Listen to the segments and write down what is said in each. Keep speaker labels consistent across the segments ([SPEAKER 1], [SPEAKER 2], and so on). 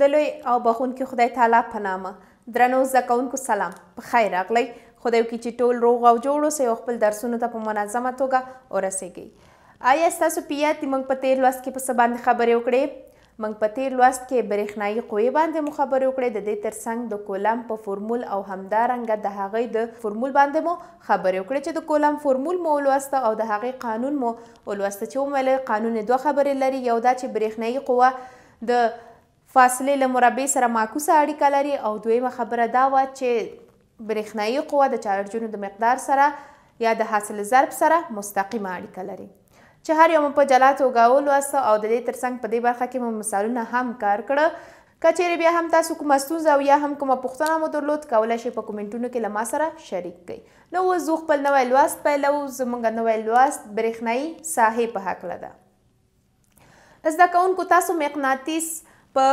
[SPEAKER 1] د لوی او بخونکي خدای تعالی په نامه درنو زده کوونکو سلام په خیر راغلی خدای وکړي چې ټول روغ او جوړ اوسئ او خپل درسونو ته په منظمه توګه ورسېږئ آیا ستاسو په یاد دي موږ په تېر لوست کې په څه باندې خبرې وکړې موږ په تېر لوست کې برېښنايي قوې باندې مو خبرې وکړې، د دې تر څنګ د کولمب په فورمول او همدا رنګه د هغۍ د فورمول باندې مو خبرې وکړې چې د کولمب فورمول مو ولوسته او د هغې قانون مو ولوسته چې ومو ویل قانون یې دوه خبرې لري، یو دا چې برېښنايي قوه د فاصلې له مربع سره معکوسه اړیکه لري او دویمه خبره دا وه چې برېښنايي قوه د چارجونو د مقدار سره یا د حاصل ضرب سره مستقیمه اړیکه لري چې هر یو مو په جلا توګه ولوست او د دې تر څنګ په دې برخه کې مو مثالونه هم کار کړ. که چېرې بیا هم تاسو کومه ستونزه او یا هم کومه پوښتنه مو درلود کولای شئ په کومنټونو کې له ما سره شریک کړئ. نو اوس ځو خپل نوی لوست پیلوو. زموږ نوی لوست برېښنايي ساحې په هکله ده. زده کوونکو تاسو مقناطیس په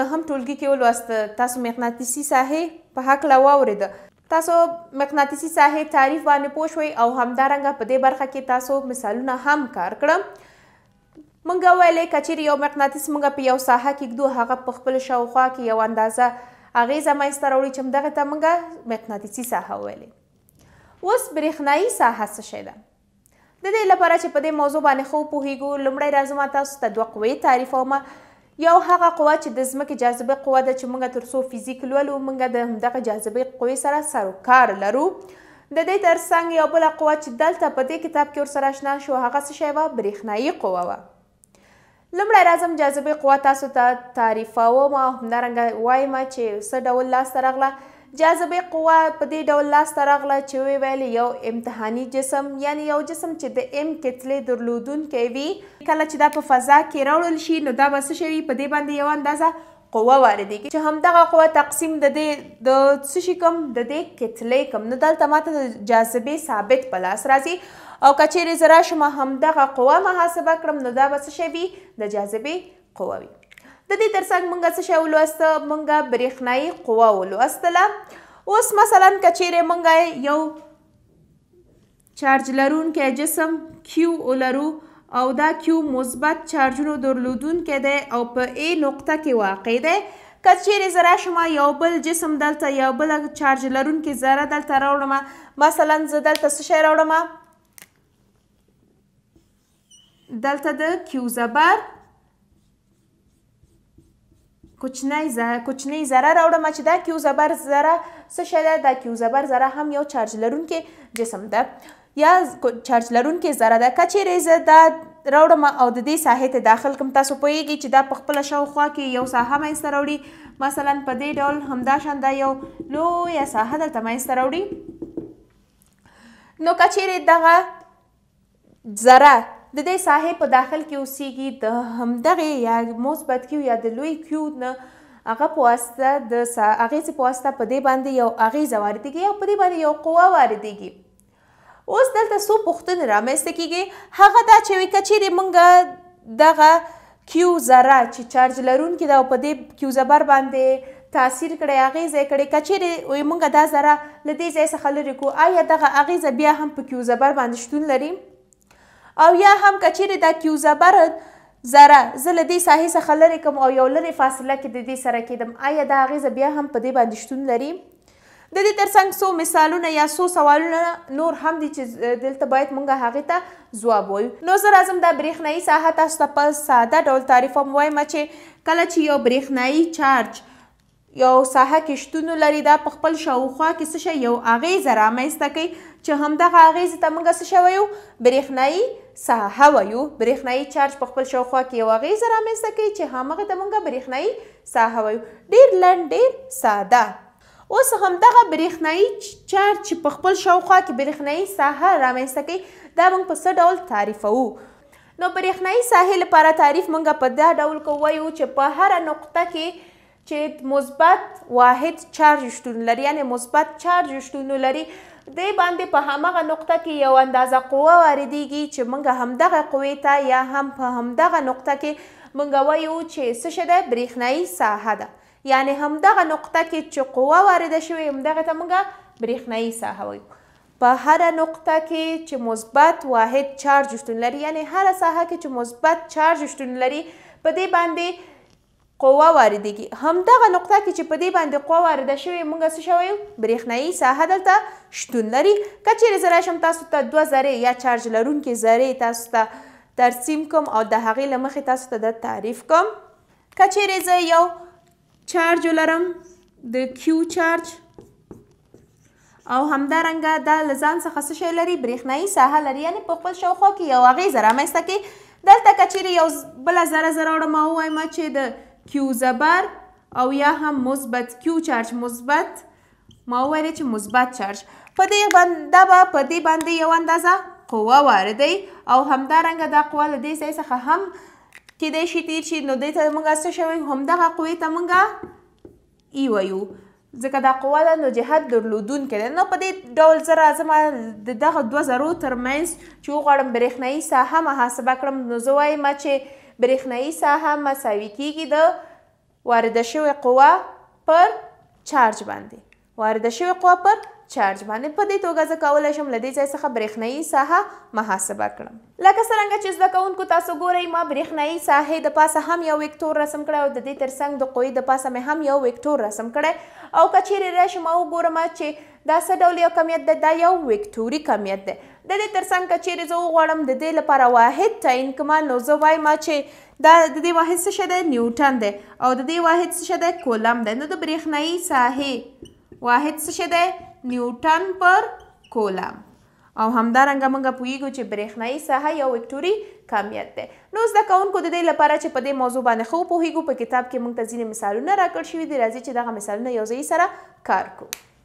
[SPEAKER 1] نهم ټولګي کې ولوست تاسو مقناطیسي ساحې په هکله واورېده تاسو مقناطیسي ساحې تعریف باندې پوه شوئ او همدارنګه په دې برخه کې تاسو مثالونه هم کار کړه مونږ ویلې که چیرې یو مقناطیس مونږ په یو ساحه کې ږدو هغه په خپل شاوخوا کې یو اندازه اغیزه منځته راوړي چې همدغه ته مونږ مقناطیسي ساحه ویلې اوس برېښنایي ساحه څه شی ده د دې لپاره چې په دې موضوع باندې خو پوهیږو لومړی راځم تاسو ته دوه قوې تعریفوم یو هغه قوه چې د ځمکې جاذبه قوه ده چې موږ ترڅو فزیک لولو موږ د همدغه جاذبه قوې سره سر کار لرو د دې ترڅنګ یو بل قوه چې دلته په دې کتاب کې ورسره آشنا شو هغه څه شی وه برېښنايي قوه وه لمړی راځم جاذبه قوه تاسو ته تا تعریفوم او همدارنګه وایم چې څه ډول لاسته راغله جاذبه قوه په دې ډول لاسته راغله چې وی ویل یو امتحاني جسم یعنی یو جسم چې د ام کتلې درلودونکی وي کله چې دا په فضا کې راوړل شي نو دا به څه شوي په دې باندې یو اندازه قوه واردېږي چې همدغه قوه تقسیم د دې د څه شي کم د دې کتلې کم نو دلته ماته د جاذبې ثابت په لاس راځي او که چیرې زه راشم همدغه قوه محاسبه کړم نو دا به څه شی وي د جاذبې قوه وي د دې ترڅنګ مونږ څه شی ولوسته مونږ برېښنايي قوه ولوستله اوس مثلا که چیرې مونږ یو چارج لرونکی جسم کیو ولرو او دا کیو مثبت چارجونو درلودونکی دی او په ای نقطه کې واقع دی که چیرې زه راشم یو بل جسم دلته یو بل چارج لرونکی ذره دلته راوړم مثلا زه دلته څه شی راوړم دلته د کیو زبر کوچنی ذره کوچنی ذره راوړم چې دا کیو زبر ذره څه شی ده دا کیو زبر ذره هم یو چارج لرونکې جسم ده یا چارج لرونکې ذره ده که چیرې زه دا راوړم او د دې ساحې ته داخل کوم تاسو پوهیږئ چې دا په خپل شاوخوا کې یو ساحه منځته راوړي مثلا په دې ډول همدا شان دا یو لویه ساحه دلته منځته راوړي نو که چیرې دغه ذره د دې ساحې په داخل کې اوسیږي د همدغې یا مثبت کیو یا د لوی کیو نه هغه په واسطه د اغیزې په واسطه په دې باندې یو اغیزه واردیږي او په دې باندې یو قوه واردیږي اوس دلته څو پوښتنې رامنځته کیږي هغه دا چې وي کچېرې مونږ دغه کیو ذره چې چارج لرونکې ده او په دې کیو زبر باندې تاثیر کړی اغیزه یې کړې که چیرې وي موږ دا ذره له دې ځای څخه لرې کو آیا دغه اغیزه بیا هم په کیو زبر باندې شتون لري او یا هم که چیرې دا کیو زبر ذره زه له دې ساحې څخه لرې کوم او یو لرې فاصله کې د دې سره کېدم آیا دا اغیزه بیا هم په دې باندې شتون لري د دې ترڅنګ څو مثالونه یا څو سوالونه نور هم دي چې دلته باید مونږ هغه ته ځواب وایو نو زه راځم دا برېښنايي ساحه تاسو ته په ساده ډول تعریفوم وایم چې کله چې یو برېښنايي چارج یو ساحه کې شتون لري دا په خپل شاوخوا کې څه شي یو اغیزه رامنځته کوي چې همدغه اغیزې ته موږ څه شی وایو برېښنايي ساحه وایو برېښنايي چارج په خپل شاوخوا کې یو اغیزه رامنځته کوي چې همغه ته موږ برېښنايي ساحه وایو ډیر لنډ ډیر ساده اوس همدغه برېښنايي چارج چې په خپل شاوخوا کې برېښنايي ساحه رامنځته کوي دا موږ په څه ډول تعریفوو نو برېښنايي ساحې لپاره تعریف موږ په دا ډول کوو وایو چې په هره نقطه کې چې مثبت واحد چارج شتون لري یعنی مثبت چارج شتون لري دی باندې په همغه نقطه کې یو اندازه قوه واردېږي چې موږ همدغه قوې ته یا هم په همدغه نقطه کې مونږ وایو چې څه شی ده؟ برېښنايي ساحه ده. یعنې همدغه نقطه کې چې قوه وارده شوې همدغې ته مونږ برېښنايي ساحه وایو. په هره نقطه کې چې مثبت واحد چارج شتون لري یعنې هره ساحه کې چې مثبت چارج شتون لري په دې باندې قوه واردېږي. همدغه نقطه کې چې په دې باندې قوه وارده شوې مونږ څه شی وایو؟ برېښنايي ساحه دلته شتون لري. که چېرې زه راشم تاسو ته دوه ذرې یا چارج لرونکې ذرې تاسو ته ترسیم کوم او د هغې له مخې تاسو ته د تعریف کوم که چیرې زه یو چارج ولرم د کیو چارج او همدارنګه دا له ځان څخه څه شی لري برېښنایي ساحه لري یعنې په خپل شاوخوا کې یو اغېزه رامنځته کړي دلته که چیرې یو بله ذره زه راوړم او ووایم چې د کیو زبر او یا هم مثبت کیو چارج مثبت ما وویل چې مثبت چارج په دې دا به په دې باندې یو اندازه قوه واردوي او همدارنګه دا قوه له دې ځای څخه هم کېدای شي تیر شي نو دې ته موږ څه شوی همدغه قوې ته موږ ای وایو ځکه دا قوه ده نو جهت درلودونکی ده نو په دې ډول زه راځم د دغه دوه ذرو ترمنځ چې وغواړم برېښنایي ساحه محاسبه کړم نو زه وایم چې برېښنایي ساحه مساوي کېږي د وارده شوې قوه پر چارج باندې وارده شوې قوه پر چارج باندې په دې توګه زه کولای شم له دې ځای څخه برېښنايي ساحه محاسبه کړم. لکه څرنګه چې زده کوونکو تاسو ګورئ ما برېښنايي ساحې د پاسه هم یو ویکتور رسم کړی او د دې تر څنګ د قوې د پاسه مې هم یو ویکتور رسم کړی او که چېرې راشم او وګورم چې دا څه ډول یو کمیت دی دا یو ویکتوري کمیت دی د دې تر څنګ که چېرې زه وغواړم د دې لپاره واحد تعین کړم نو زه وایم چې دا د دې واحد څه شی دی نیوټن دی او د دې واحد څه شی دی کولم دی نو د برېښنايي ساحې واحد څه شی دی نیوټن پر کولم او همدارنګه موږ پوهیږو چې برېښنايي ساحه یو وکټوري کمیت دی نو زده کوونکو د دې لپاره چې په دې موضوع باندې خو پوهیږو په کتاب کې موږ ته ځینې مثالونه راکړ شوي دي راځي چې دغه مثالونه یو ځای سره کار کوو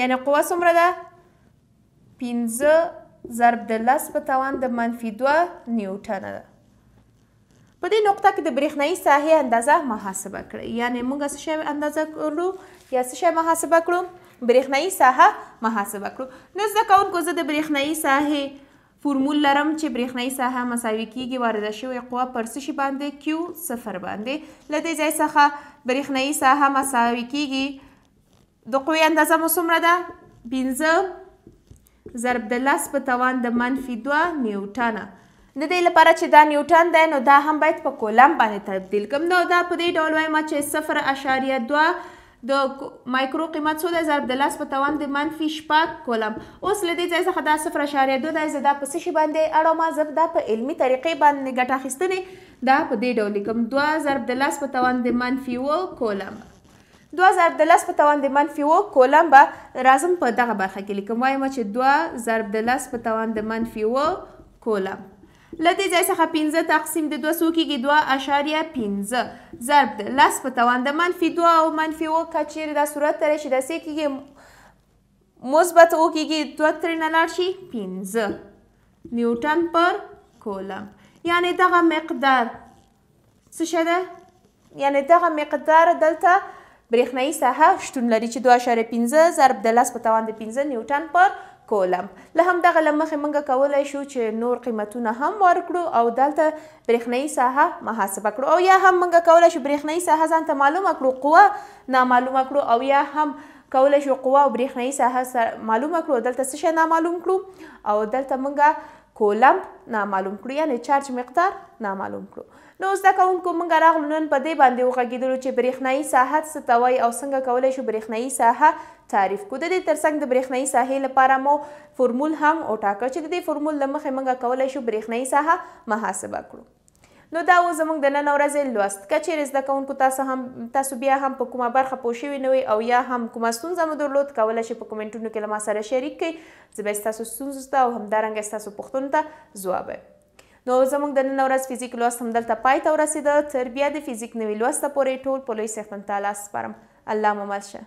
[SPEAKER 1] یعنی قوه څومره ده؟ پنځه ضرب د لس په توان د منفي دوه نیوټنه ده په دې نقطه کې د برېښنايي ساحې اندازه محاسبه کړئ یعنې موږ څه شی اندازه کړو یا څه شی محاسبه کړو برېښنايي ساحه محاسبه کړو نو زده کوونکو زه د برېښنايي ساحې فورمول لرم چې برېښنايي ساحه مساوي کېږي وارده شوې قوه پر څه شي باندې کیو صفر باندې له دې ځای څخه برېښنايي ساحه مساوي کېږي د قوې اندازه مو څومره ده پنځه ضرب د لس په توان د منفي دوه نیوټنه د دې لپاره چې دا نیوټن دی نو دا هم باید په کولم باندې تبدیل کړم نو دا په دې ډول وایم چې صفر اشاریه دوه د مایکرو قیمت څو دی ضرب د لس په توان د منفی شپږ کولم اوس له دی ځای څخه دا صفر اعشاریه دوه دی زه دا په څه شی باندی اړومه زه دا په علمی طریقی باندی ګټه اخیستنی دا په دی ډول لیکم دوه ضرب د لس په توان د منفی اوه کولم دوه ضرب د لس په توان د منفی اوه کولم به رازم په دغه برخه کی لیکم وایم چه دوه ضرب د لس په توان د منفی اوه کولم له دې ځای څخه پنځه تقسیم د دوه څو کېږي دوه اشاریه پنځه ضرب د لس په توان د منفي دوه او منفي اوه که چیرې دا صورت ته راشي دا څه کېږي مثبت اوه کېږي دوه ترېنه لاړ شي پنځه نیوټن پر کولم یعنې دغه مقدار څه شی ده یعنی دغه مقدار دلته برېښنایی ساحه شتون لري چې 2.15 ضرب د لس په توان د 15 نیوټن پر کولم له همدغه له مخې موږ کولی شو چې نور قیمتونه هم ورکړو او دلته برېښنایی ساحه محاسبه کړو او یا هم موږ کولی شو برېښنایی ساحه ځان ته معلومه کړو قوه نامعلومه کړو او یا هم کولی شو قوه او برېښنایی ساحه معلومه کړو دلته څه شی نامعلوم کړو او دلته موږ کولمب نامعلوم کړو یعنی چارج مقدار نامعلوم کړو نو زده کوونکو موږ راغلو نن په دې باندې وغږیدلو چې برېښنايي ساحه څه ته وایي او څنګه کولای شو برېښنايي ساحه تعریف کو د دې ترڅنګ د برېښنايي ساحې لپاره مو فرمول هم وټاکه چې د دې فرمول لمخې موږ کولای شو برېښنايي ساحه محاسبه کړو نو دا و زموږ د نن ورځې لوست. که چېرې زده کوونکو تاسو هم تاسو بیا هم په کومه برخه پوه شوي نه وئ او یا هم کومه ستونزه مو درلود کولای شئ په کمنټونو کې له ما سره شریک کړئ زه به ستاسو ستونزو ته او همدارنګه ستاسو پوښتنو ته ځواب نو زموږ د نن ورځ فزیک لوست همدلته پای ته ورسېده تر بیا د فزیک نوي لوسته پورې ټول په لوی څښتن تعالی سپارم الله مو مل شه.